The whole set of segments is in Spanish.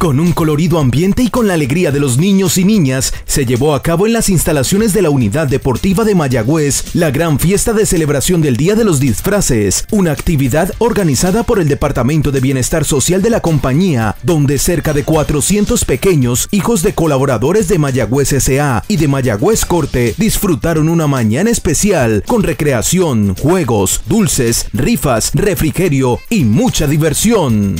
Con un colorido ambiente y con la alegría de los niños y niñas, se llevó a cabo en las instalaciones de la Unidad Deportiva de Mayagüez la gran fiesta de celebración del Día de los Disfraces, una actividad organizada por el Departamento de Bienestar Social de la compañía, donde cerca de 400 pequeños hijos de colaboradores de Mayagüez SA y de Mayagüez Corte disfrutaron una mañana especial con recreación, juegos, dulces, rifas, refrigerio y mucha diversión.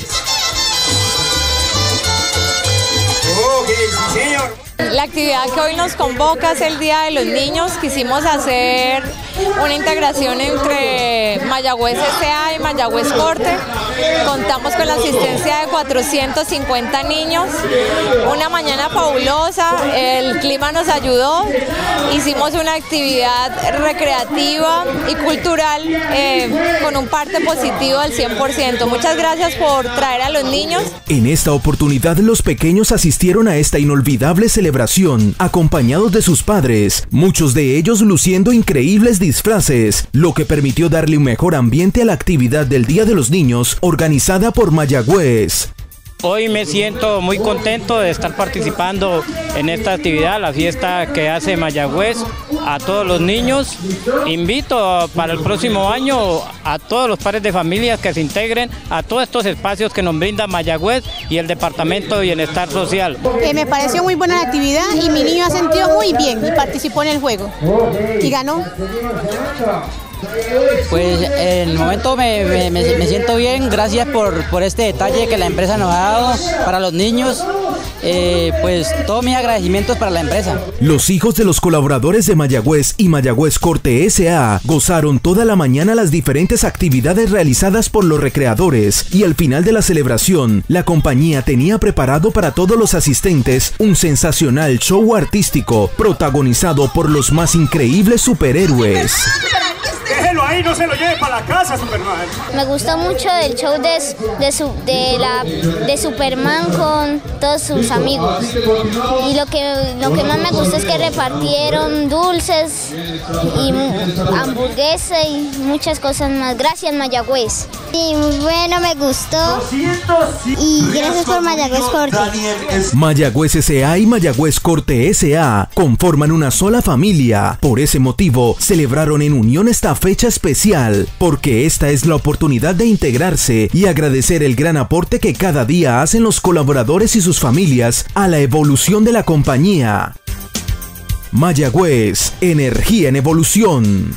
La actividad que hoy nos convoca es el Día de los Niños. Quisimos hacer una integración entre Mayagüez S.A. y Mayagüez Corte. Contamos con la asistencia de 450 niños. Una mañana fabulosa, el clima nos ayudó. Hicimos una actividad recreativa y cultural eh, con un parte positivo al 100%. Muchas gracias por traer a los niños. En esta oportunidad los pequeños asistieron a esta inolvidable celebración acompañados de sus padres, muchos de ellos luciendo increíbles disfraces, lo que permitió darle un mejor ambiente a la actividad del Día de los Niños organizada por Mayagüez. Hoy me siento muy contento de estar participando en esta actividad, la fiesta que hace Mayagüez a todos los niños. Invito para el próximo año a todos los padres de familias que se integren a todos estos espacios que nos brinda Mayagüez y el Departamento de Bienestar Social. Eh, me pareció muy buena la actividad y mi niño ha sentido muy bien y participó en el juego y ganó. Pues en el momento me, siento bien, gracias por, por, este detalle que la empresa nos ha dado para los niños. Eh, pues todos mis agradecimientos para la empresa. Los hijos de los colaboradores de Mayagüez y Mayagüez Corte SA gozaron toda la mañana las diferentes actividades realizadas por los recreadores y al final de la celebración, la compañía tenía preparado para todos los asistentes un sensacional show artístico protagonizado por los más increíbles superhéroes ahí, no se lo lleve para la casa, Superman. Me gustó mucho el show de, de, su, de, la, de Superman con todos sus amigos. Y lo que, lo que más me gustó es que repartieron dulces y hamburguesas y muchas cosas más. Gracias, Mayagüez. Muy bueno, me gustó. Y gracias por Mayagüez Corte. Mayagüez S.A. y Mayagüez Corte S.A. conforman una sola familia. Por ese motivo, celebraron en unión esta fecha especial, porque esta es la oportunidad de integrarse y agradecer el gran aporte que cada día hacen los colaboradores y sus familias a la evolución de la compañía. Mayagüez, energía en evolución.